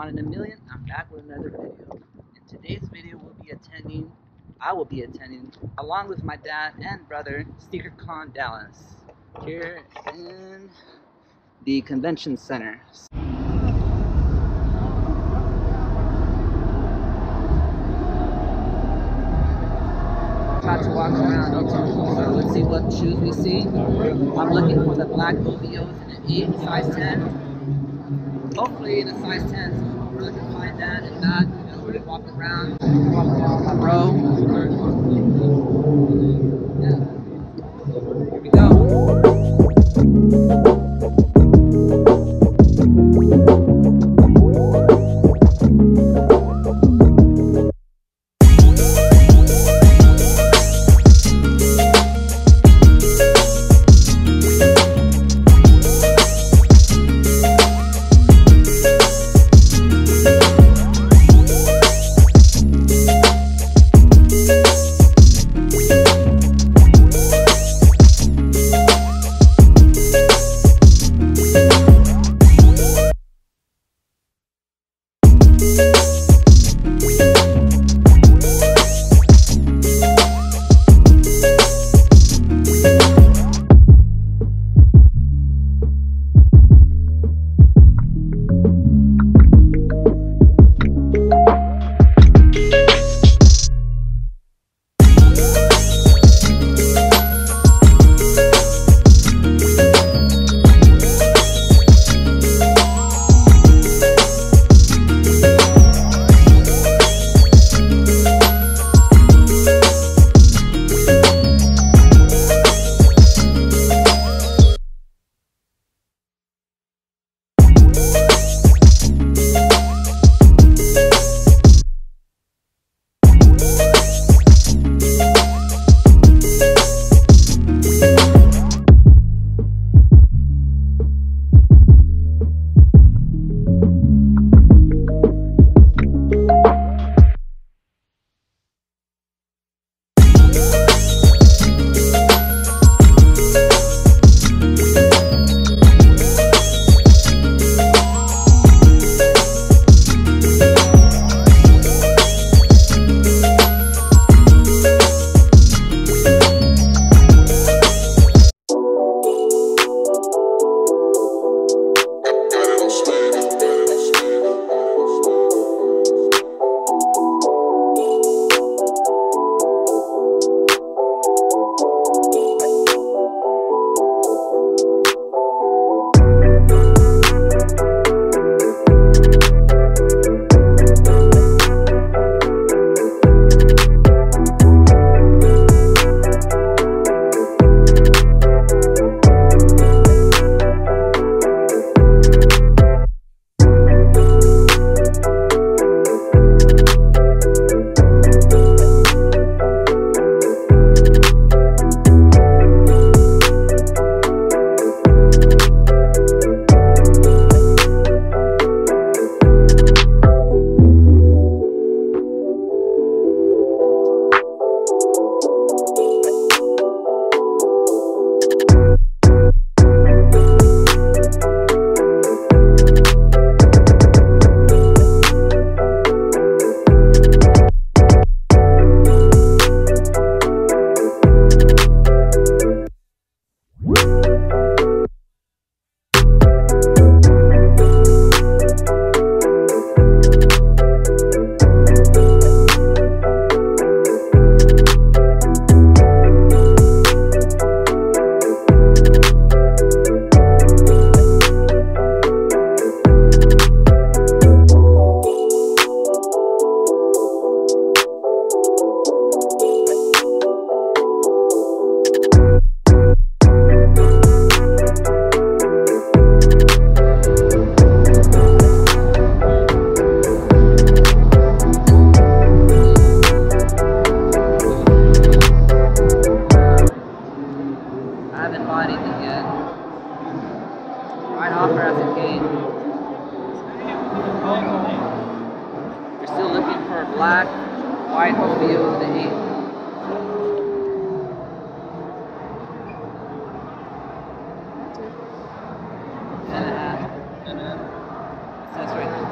Juan in a million, I'm back with another video. In today's video, we'll be attending, I will be attending, along with my dad and brother, SneakerCon Dallas, here in the convention center. Try to walk around so let's see what shoes we see. I'm looking for the black OVOs in an 8, size 10. Hopefully in a size 10, can find that and that. You know, we walk around, around. Yeah.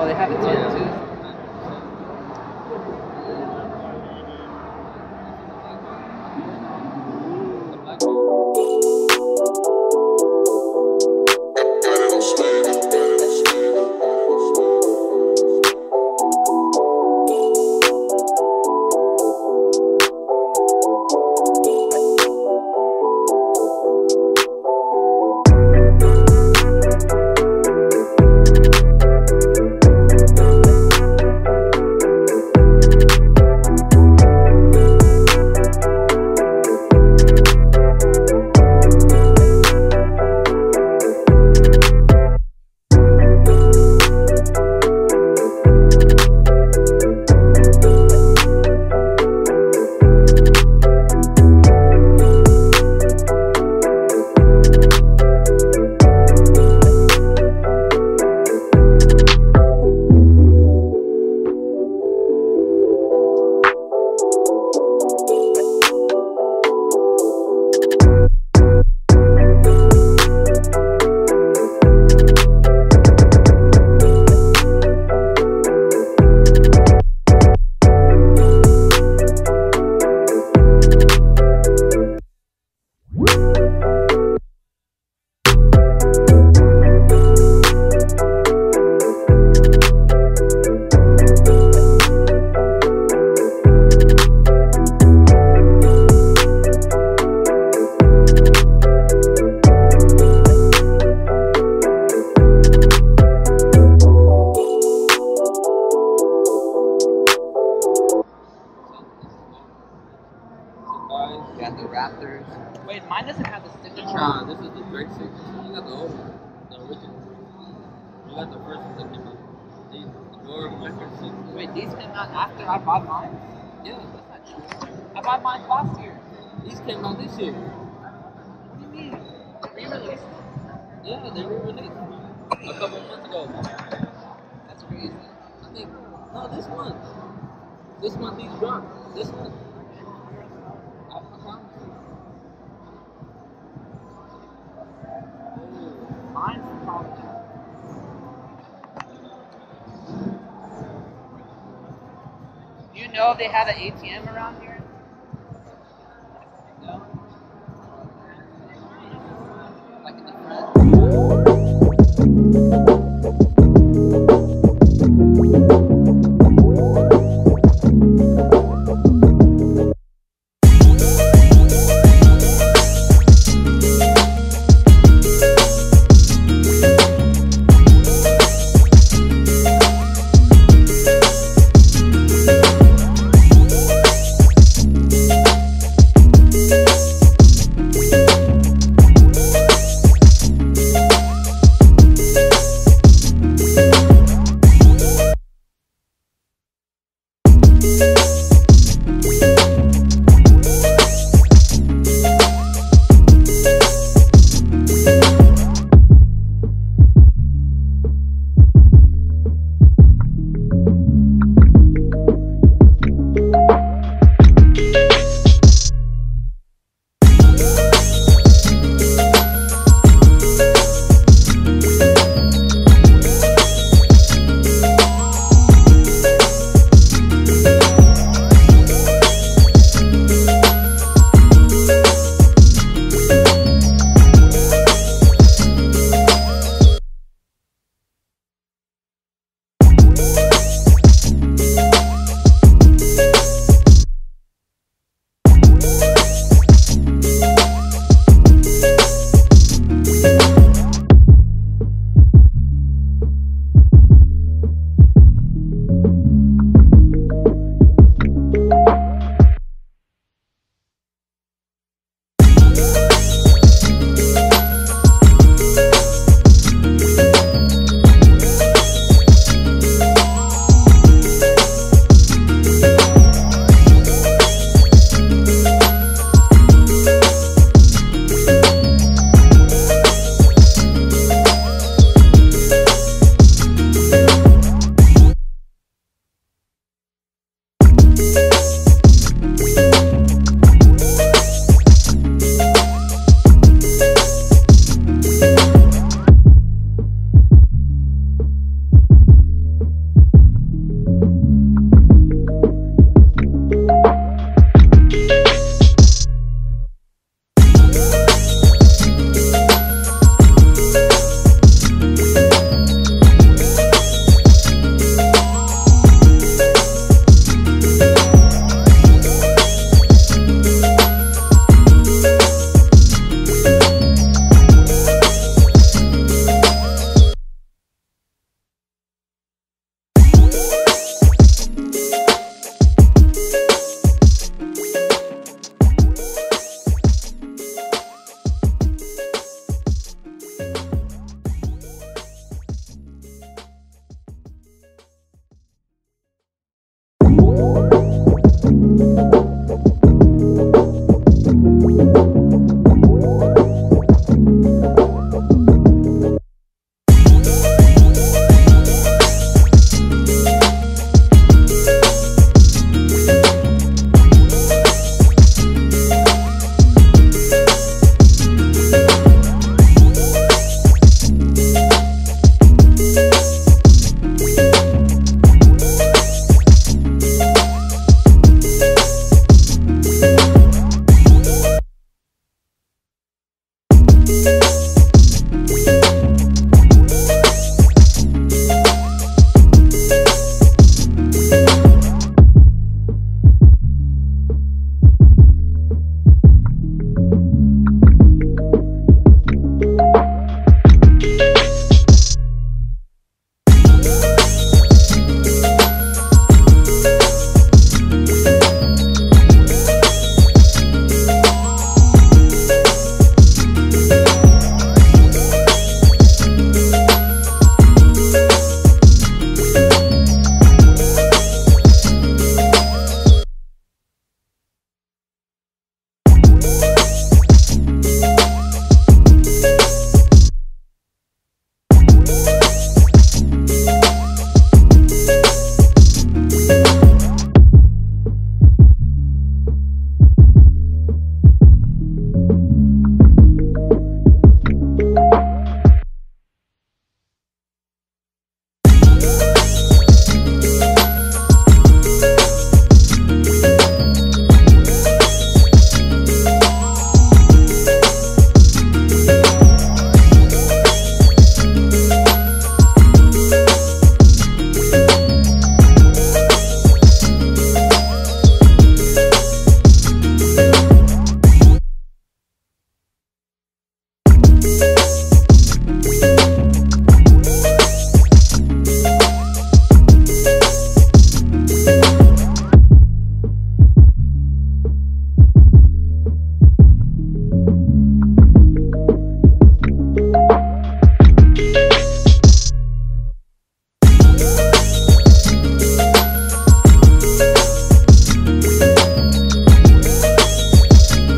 Oh, they have a tent yeah. too. Your Micro 6. Wait, these came out after I bought mine? Yeah, That's not true. I bought mine last year. these came out this year. What do you mean? Re-released? Yeah, they were released a couple months ago. That's crazy. I think, no, this month. This month these dropped. This month. I I promise. Mine's probably. Do you know if they have an ATM around here?